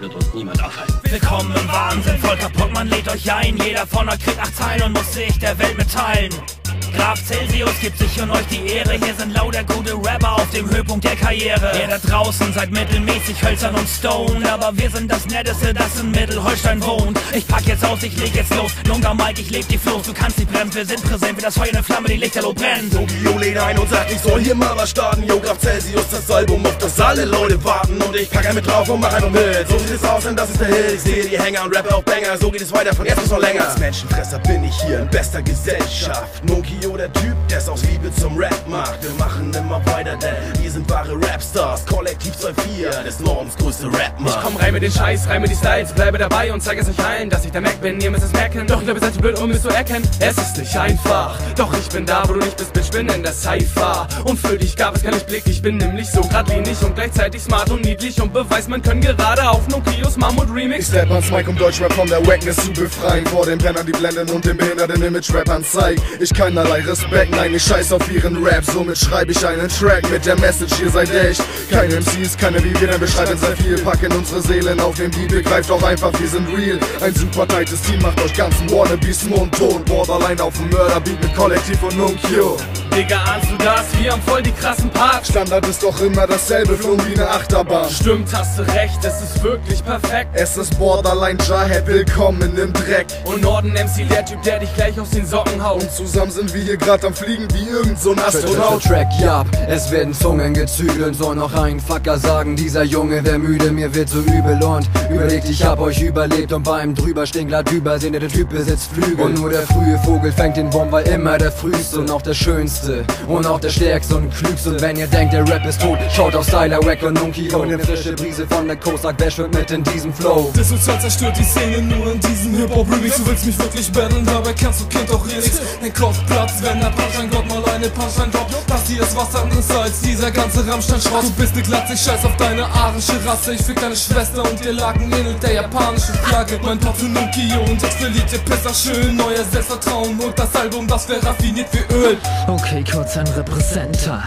wird uns niemand aufhalten. Willkommen im Wahnsinn, voll kaputt, man lädt euch ein. Jeder von euch kriegt acht Zeilen und muss sich der Welt mitteilen. Graf Celsius gibt sich und euch die Ehre. Hier sind lauter gute Rapper auf dem Höhepunkt der Karriere. Ihr da draußen seid mittelmäßig hölzern und stone. Aber wir sind das Netteste, das in Mittelholstein wohnt. Ich pack jetzt aus, ich leg jetzt los. Lunga Mike, ich leb die Floß. Du kannst nicht bremsen, wir sind präsent wie das Feuer in der Flamme, die Lichterloh brennt. So Bio lädt ein und sagt, ich soll hier mal was starten. Yo, Graf Celsius, das Album, auf das alle Leute warten. Und ich pack mit drauf und mach einfach mit. So sieht es aus, denn das ist der Hit. Ich sehe die Hänger und Rapper auf Banger. So geht es weiter, von jetzt bis noch länger. Als Menschenfresser bin ich hier in bester Gesellschaft. Nonkio, der Typ, der es aus Liebe zum Rap macht. Wir machen immer weiter, denn wir sind wahre Rapstars. Kollektiv 2-4, des Nordens größte Rapmacht. Ich komm rein mit den Scheiß, rein mit die Styles, bleibe dabei und zeige es euch allen, dass ich der Mac bin, ihr müsst es merken. Doch ich glaube, ihr seid zu blöd, um es zu erkennen. Es ist nicht einfach, doch ich bin da, wo du nicht bist, Bitch, bin in der Cypher. Und für dich gab es keinen Blick, ich bin nämlich so geradlinig und gleichzeitig smart und niedlich und beweist, man können gerade auf Nokios Mammut Remix. Ich step ans Mic, um Deutschrap von der Wackness zu befreien. Vor den Pennern, die blenden und den behinderten Image-Rappern zeig ich keinerlei Respekt, nein, ich scheiß auf ihren Rap. Somit schreibe ich einen Track mit der Message, ihr seid echt. Keine MCs, keine wie wir denn beschreiben, sei viel. Packen unsere Seelen auf den Beat, begreift doch einfach, wir sind real. Ein super tightes Team macht euch ganzen Wannabes mundtot. Borderline auf dem Mörderbeat mit Kollektiv und Nunkyo. Digga, ahnst du das? Wir haben voll die krassen Parks. Standard ist doch immer dasselbe, flogen wie eine Achterbahn. Stimmt, hast du recht, es ist wirklich perfekt. Es ist Borderline Jarhead, willkommen im Dreck. Und Norden MC, der Typ, der dich gleich aus den Socken haut. Und zusammen sind wir hier grad am Fliegen wie irgend so ein Astronaut. Track, ja, es werden Zungen gezügelt, soll noch ein Fucker sagen, dieser Junge wär müde, mir wird so übel und überlegt, ich hab euch überlebt und beim drüberstehen glatt übersehen, der Typ besitzt Flügel und nur der frühe Vogel fängt den Wurm, weil immer der frühste und auch der schönste und auch der stärkste und klügste. Wenn ihr denkt, der Rap ist tot, schaut auf Styler, Wack und Nunky und eine frische Brise von der Coast, sagt, wer schwimmt mit in diesem Flow. Das Sozial zerstört die Szene nur in diesem Hip-Hop-Remix Du willst mich wirklich battlen, dabei kannst du Kind auch eh nix Dein Kopf platzt, wenn der Punchline Gott mal eine Punchline droppt Das hier ist was anderes als dieser ganze Rammstein-Schrott. Du bist ne Glatze, ich scheiß auf deine arische Rasse. Ich fick deine Schwester und ihr Laken ähnelt der japanischen Flagge. Mein Pop für Nukio und jetzt verliebt ihr Pisser schön Neuer Selbstvertrauen. Und das Album, das wär raffiniert wie Öl. Okay, kurz ein Repräsenter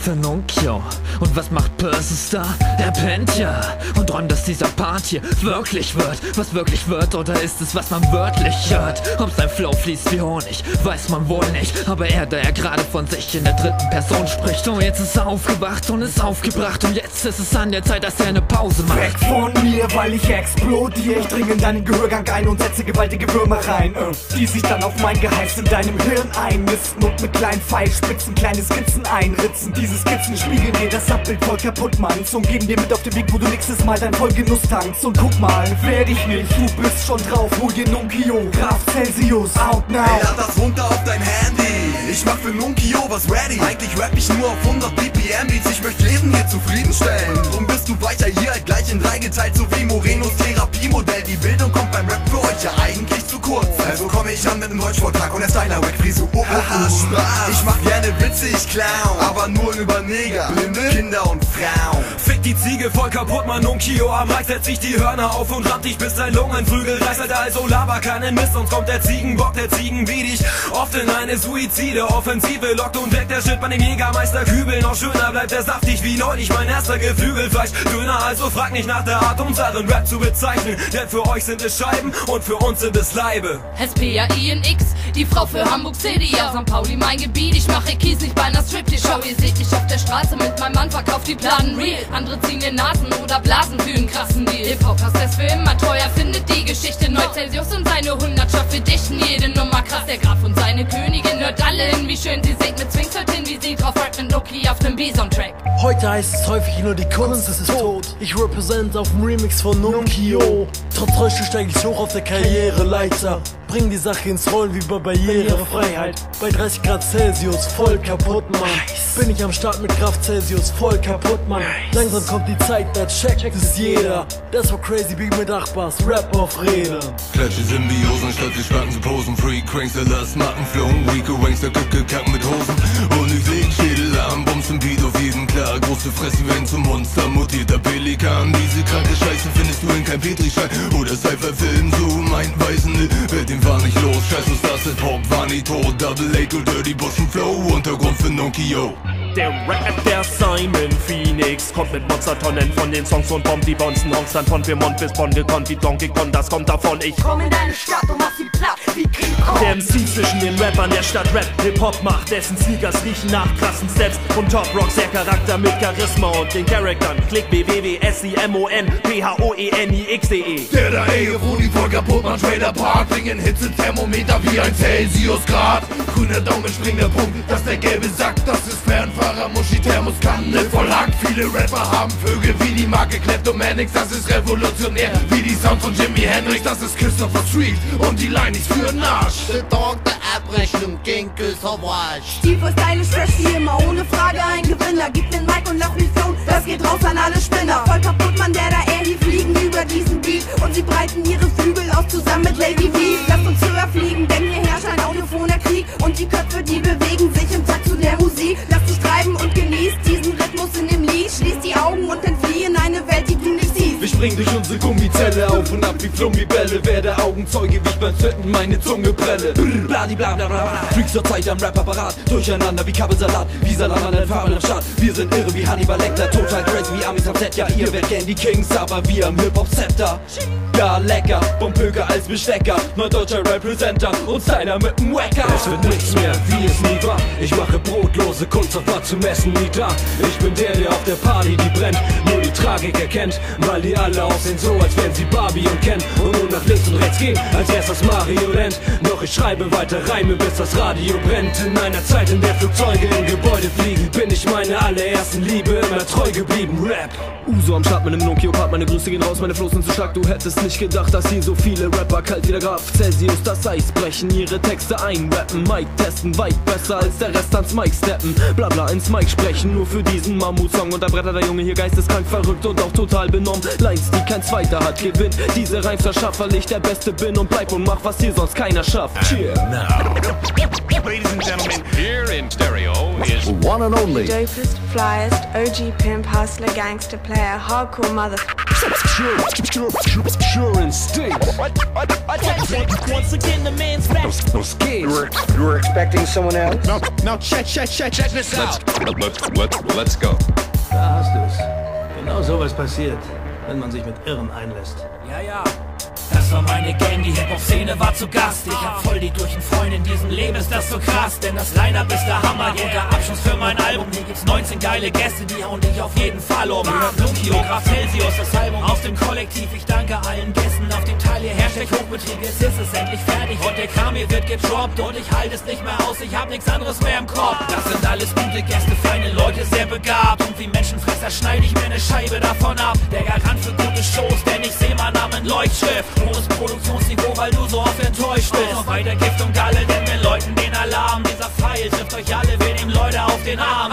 für Nonkio. Und was macht Persis da? Er pennt ja und träumt, dass dieser Part hier wirklich wird. Was wirklich wird oder ist es, was man wörtlich hört? Ob sein Flow fließt wie Honig, weiß man wohl nicht. Aber er, da er gerade von sich in der dritten Person spricht. Und jetzt ist er aufgewacht und ist aufgebracht. Und jetzt ist es an der Zeit, dass er eine Pause macht. Weg von mir, weil ich explodiere. Ich dringe in deinen Gehörgang ein und setze gewaltige Würmer rein. Äh, die sich dann auf mein Geheiß in deinem Hirn einnisten und mit kleinen Pfeilspitzen kleine Skizzen einritzen. Diese Skizzen spiegeln dir das Abbild voll kaputt, Manns. Und geben dir mit auf den Weg, wo du nächstes Mal dein Vollgenuss tankst. Und guck mal, wer dich nicht, du bist schon drauf. Hol dir Nunkio, Graf Celsius, out now. Ey, lad das runter auf dein Handy. Ich mach für Nunkio was ready. Eigentlich rap ich nur auf 100 BPM Beats. Ich möchte Leben hier zufriedenstellen. Drum bist du weiter hier gleich in drei geteilt, so wie Morenos Therapiemodell. Die Bildung kommt beim Rap für euch ja eigentlich kurz. Also komme ich an mit einem Deutschvortrag und der Styler wack Frise. Oh, oh, oh, Spaß. Ich mach gerne Witze, ich clown. Aber nur über Neger, Blinde, Kinder und Frauen. Die Ziege voll kaputt, man Nunkio Am Mic setz ich die Hörner auf und rammt dich bis dein Lungenflügel reißt halt also laber keinen Mist Sonst kommt der Ziegenbock, der Ziegen wie dich Oft in eine Suizide, Offensive lockt und weckt der Shit bei dem Jägermeister Kübel Noch schöner bleibt er saftig wie neulich mein erster Geflügelfleisch Döner, also frag nicht nach der Art, unseren Rap zu bezeichnen Denn für euch sind es Scheiben und für uns sind es Leibe S-P-A-I-N-X, die Frau für Hamburg City aus St. Pauli mein Gebiet. Ich mache Kies nicht bei einer Striptease-Show. Ihr seht mich auf der Straße mit meinem Mann, verkauft die Platten real. Andere ziehen den Nasen oder blasen für einen krassen Deal. Hip-Hop hast das für immer teuer, findet die Geschichte neu. Celsius und seine Hundertschaft verdichten jede Nummer krass. Der Graf und seine Königin hört alle hin, wie schön sie singt mit Swings hin, wie auf dem Bison-Track. Heute heißt es häufig nur die Kunst ist tot. Ich represent auf dem Remix von Nunkio. Trotz Täuschung steige ich hoch auf der Karriereleiter. Bring die Sache ins Rollen wie bei Barrierefreiheit. Bei 30 Grad Celsius voll kaputt, Mann. Bin ich am Start mit Kraft Celsius voll kaputt, Mann. Langsam kommt die Zeit, da checkt es jeder. Das war crazy, Big mit Achbars, Rap auf Rädern. Klatsche Symbiosen statt wir Spacken zu posen. Free Cranks, der Last Macken flown. Rico Wanks, der kacken mit Hosen. Und ich Schädel am Bumsen Beat auf jeden klar. Große Fresse werden zum Monster, mutierter Pelikan. Diese kranke Scheiße findest du in kein Petrischein. Oder Cypher-Film, so mein Weißen, wird den war nicht los. Scheiß uns das ist Pop, war nie tot. Double A to Dirty Bush Flow, Untergrund für Nonkio. Der Rap der Simon Phoenix kommt mit Monstertonnen von den Songs und bombt die Bonzen. Honks dann von Vermont bis Bonn gekonnt wie Donkey Kong, das kommt davon. Ich komm in deine Stadt und mach wie King Kong. Der MC zwischen den Rappern der Stadt Rap Hip-Hop macht, dessen Sneakers riechen nach krassen Steps und Top Rock sehr Charakter mit Charisma und den Charaktern. Klick B W W S I M O N P H O E N I X D E. Der da Ehe, wo die voll kaputt man Trader Park bringen Hitze-Thermometer wie ein Celsius-Grad. Grüner Daumen, springender Punkt, dass der gelbe Sack, das ist Fernfahrer, Muschi, Thermoskanne voll Hack. Viele Rapper haben Vögel wie die Marke Kleptomanics, das ist revolutionär. Wie die Sound von Jimi Hendrix, das ist Christopher Street und die Line ist für den Arsch. Der Tag der Abrechnung, Ginkel, Sauvage. Stiefel, stylisch, fresh wie immer, ohne Frage ein Gewinner. Gib den Mic und lass mich flown, das geht raus an alle Spinner. Voll kaputt, man, der da er, die fliegen über diesen Beat und sie breiten ihre Flügel aus zusammen mit Lady V. Lasst uns höher fliegen, denn hier herrscht ein audiophoner Krieg und die Köpfe, die bewegen sich im Takt zu der Musik. Lass dich treiben und genieß diesen Rhythmus in dem Lied. Schließ die Augen und springen durch unsere Gummizelle auf und ab wie Flummibälle. Werde Augenzeuge, wie ich beim Zünden meine Zunge prelle. Bladibladabla. Freaks zur Zeit am Rapapparat. Durcheinander wie Kabelsalat. Wie Salat an den Fahrern am Start. Wir sind irre wie Hannibal Lecter. Total crazy wie Amis am Set. Ja, ihr werdet gern die Kings, aber wir am Hip-Hop-Scepter. Ja, lecker, Bomböger als Bestecker. Neudeutscher Representer und Styler mit dem Wacker. Es wird nichts mehr, wie es nie war. Ich mache brotlose Kunst auf Bar zu messen, nie da. Ich bin der, der auf der Party, die brennt, nur die Tragik erkennt. Weil die alle aussehen so, als wären sie Barbie und Ken. Und nur nach links und rechts gehen, als das Mario rennt. Doch ich schreibe weiter Reime, bis das Radio brennt. In einer Zeit, in der Flugzeuge in Gebäude fliegen, bin ich meiner allerersten Liebe immer treu geblieben. Rap. Uso am Start mit nem Nokia-Part, meine Grüße gehen raus, meine Flows sind zu stark. Du hättest nicht gedacht, dass hier so viele Rapper kalt wie der Graf Celsius das Eis brechen, ihre Texte einrappen. Mike testen, weit besser als der Rest ans Mike steppen. Blabla ins Mike sprechen, nur für diesen Mammut-Song. Und da brettert der Junge hier geisteskrank verrückt und auch total benommen. Lines, die kein Zweiter hat, gewinnt. Diese Reims verschafft, weil ich der Beste bin und bleib und mach, was hier sonst keiner schafft. Cheer. Ladies and gentlemen, here in stereo is one and only dopest, flyest, OG pimp, hustler, gangster player, hardcore mother. Sure, sure, sure, sure instinct. Once again, the man's back. No skates. You were, you were expecting someone else? No, no, check, check, check, check this out. Let's, let's, let's go. Da hast du es. Genau sowas passiert, wenn man sich mit Irren einlässt. Ja, ja. Das war meine Gang, die Hip-Hop-Szene war zu Gast. Ich hab voll die durch Freund in diesem Leben, ist das so krass. Denn das Line-Up ist der Hammer, guter Abschluss für mein Album. Hier gibt's 19 geile Gäste, die hauen dich auf jeden Fall um. Hört Lukio, Graf Celsius, das Album aus dem Kollektiv. Ich danke allen Gästen auf dem Teil hier. Hashtag Hochbetrieb, jetzt ist es endlich fertig. Und der Kram hier wird gedroppt und ich halte es nicht mehr aus. Ich hab nichts anderes mehr im Kopf. Das sind alles gute Gäste, feine Leute, sehr begabt. Schneide ich mir eine Scheibe davon ab. Der Garant für gute Shows, denn ich seh meinen Namen Leuchtschrift. Hohes Produktionsniveau, weil du so oft enttäuscht bist. Oh, weiter Gift und Galle, denn wir läuten den Alarm. Dieser Pfeil trifft euch alle, wir nehmen Leute auf den Arm.